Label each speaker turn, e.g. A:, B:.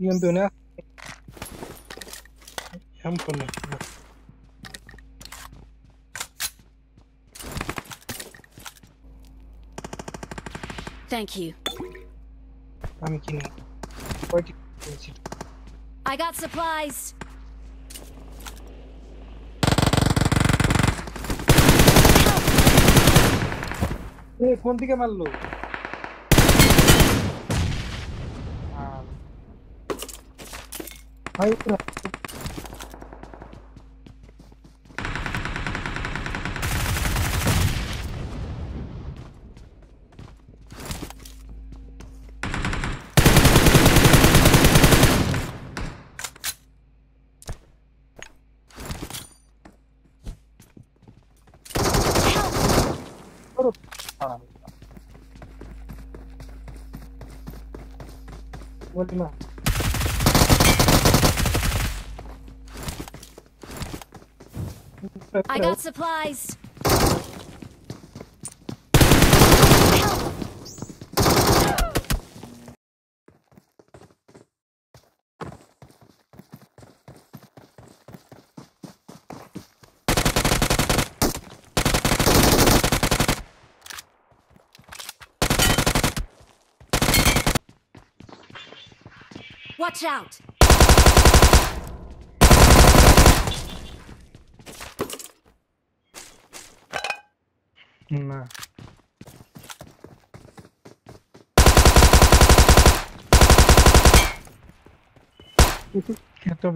A: Yung doon na. Yan po na.
B: Thank you.
A: Kami kini. 40.
B: I got supplies.
A: এ কোন দিকে মারলো はい。What do you
B: I got supplies. Watch out!
A: ना ये तो